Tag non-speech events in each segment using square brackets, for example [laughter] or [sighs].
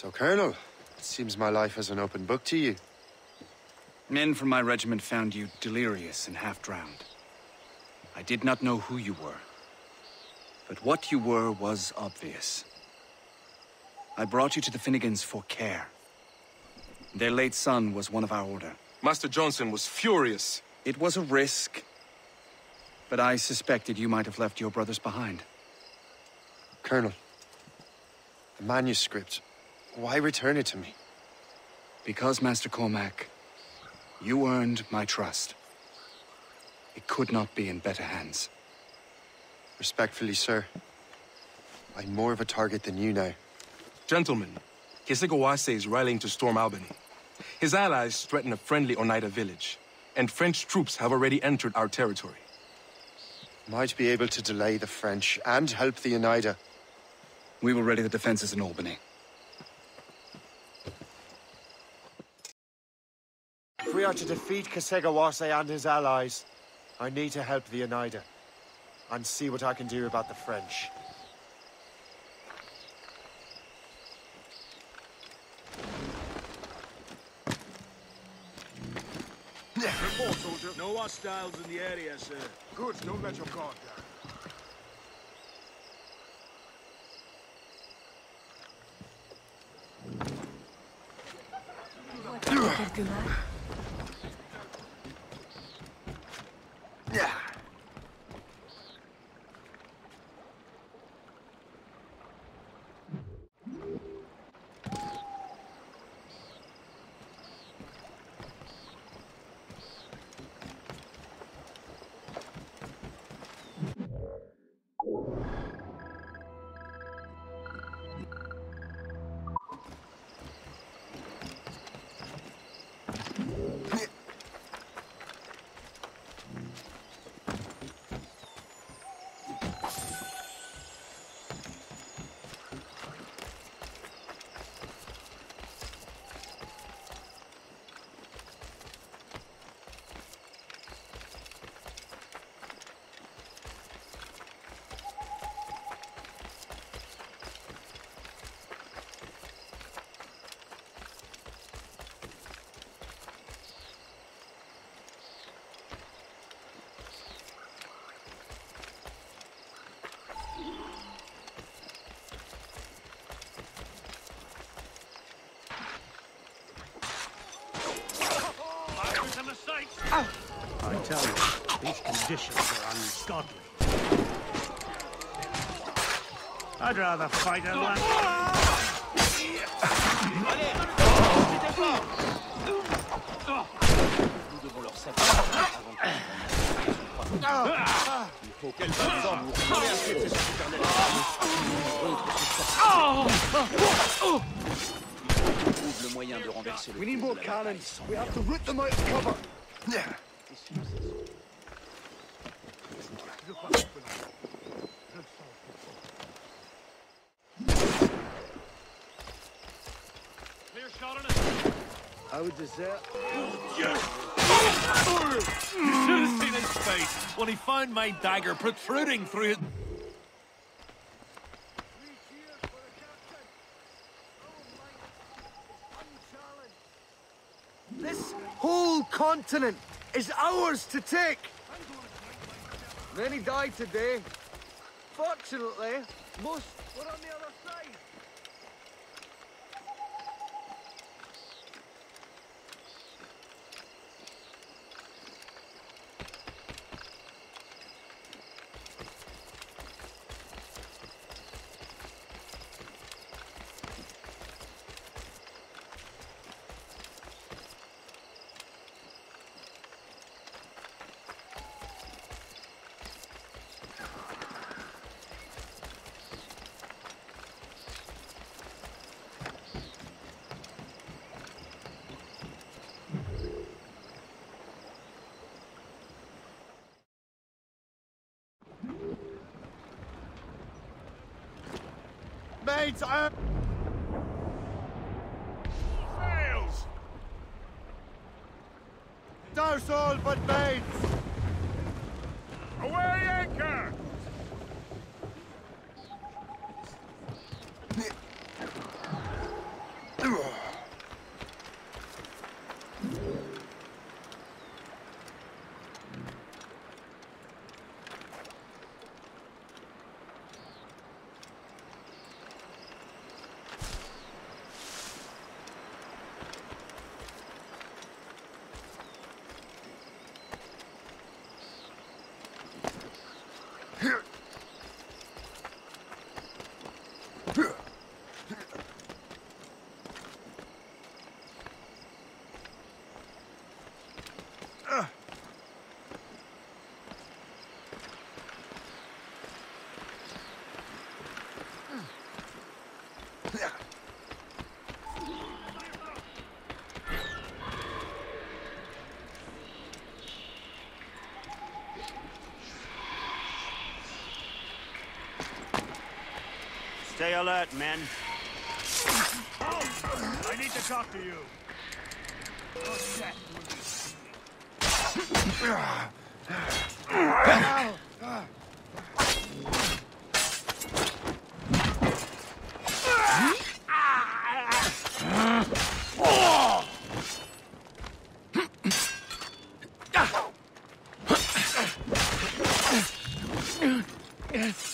So, Colonel, it seems my life is an open book to you. Men from my regiment found you delirious and half-drowned. I did not know who you were. But what you were was obvious. I brought you to the Finnegans for care. Their late son was one of our order. Master Johnson was furious. It was a risk. But I suspected you might have left your brothers behind. Colonel, the manuscript, why return it to me? Because, Master Cormac, you earned my trust. It could not be in better hands. Respectfully, sir. I'm more of a target than you now. Gentlemen, Kesegowaase is rallying to storm Albany. His allies threaten a friendly Oneida village, and French troops have already entered our territory. Might be able to delay the French and help the Oneida. We will ready the defenses in Albany. If we are to defeat Kesegowaase and his allies, I need to help the Oneida. And see what I can do about the French. Report, soldier. No hostiles in the area, sir. Good, don't let your guard down. Quelques mains. I tell you, these conditions are ungodly. I'd rather fight a land. We need more cannons. We have to root them out of cover. I would desert. You should have seen his face when he found my dagger protruding through his... This whole continent is ours to take. Many died today. Fortunately, most were on the other side. I... Fails! Douse all but mates! Away anchor! Stay alert, men. I need to talk to you.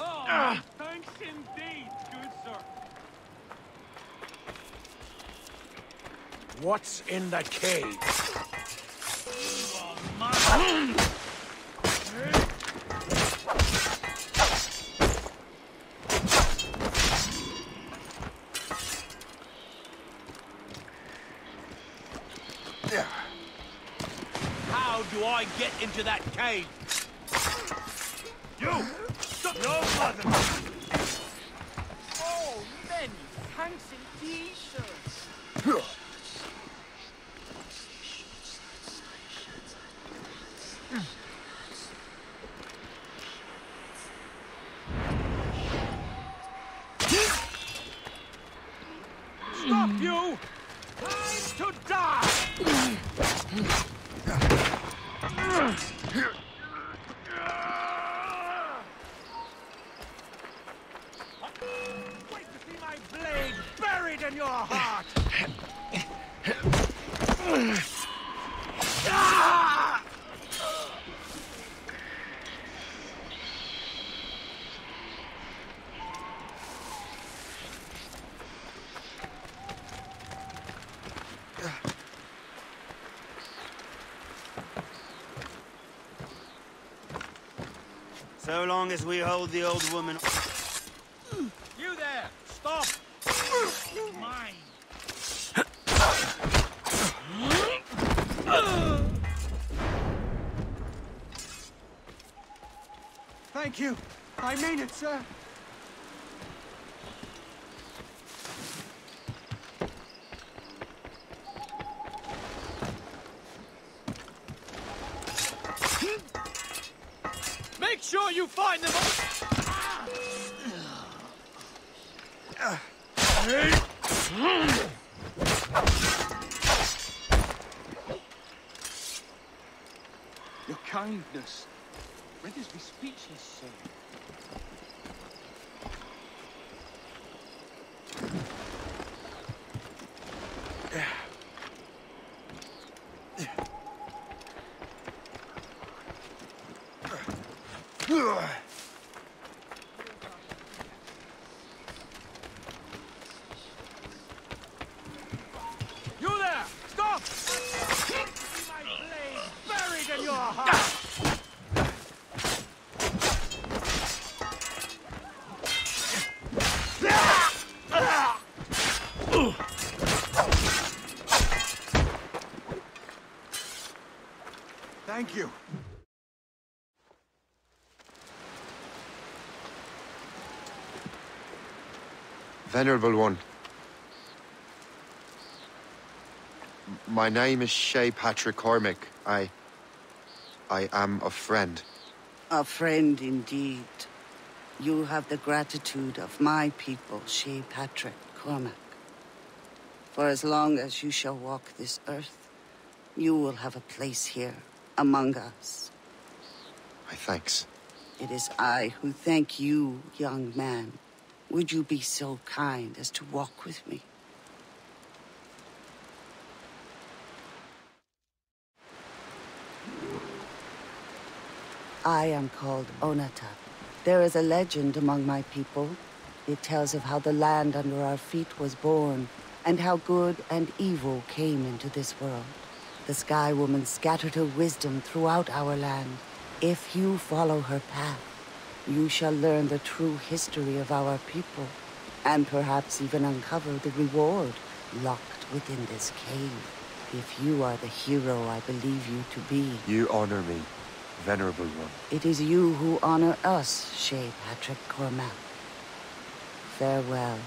Oh, [sighs] thanks indeed, good sir. What's in the cave? How do I get into that cave? You! No bother! Oh, men, thanks indeed, sir. Stop you! Time to die! Wait to see my blade buried in your heart! So long as we hold the old woman. You there, stop! Mine. Thank you. I mean it, sir. Sure you find them. Your kindness renders me speechless, sir. You there! Stop! my blade buried in your heart! Thank you. Venerable One. My name is Shay Patrick Cormac. I. I am a friend. A friend indeed. You have the gratitude of my people, Shay Patrick Cormac. For as long as you shall walk this earth, you will have a place here among us. My thanks. It is I who thank you, young man. Would you be so kind as to walk with me? I am called Onata. There is a legend among my people. It tells of how the land under our feet was born, and how good and evil came into this world. The Sky Woman scattered her wisdom throughout our land. If you follow her path, you shall learn the true history of our people, and perhaps even uncover the reward locked within this cave. If you are the hero I believe you to be, You honor me, Venerable One. it is you who honor us, Shay Patrick Cormac. Farewell.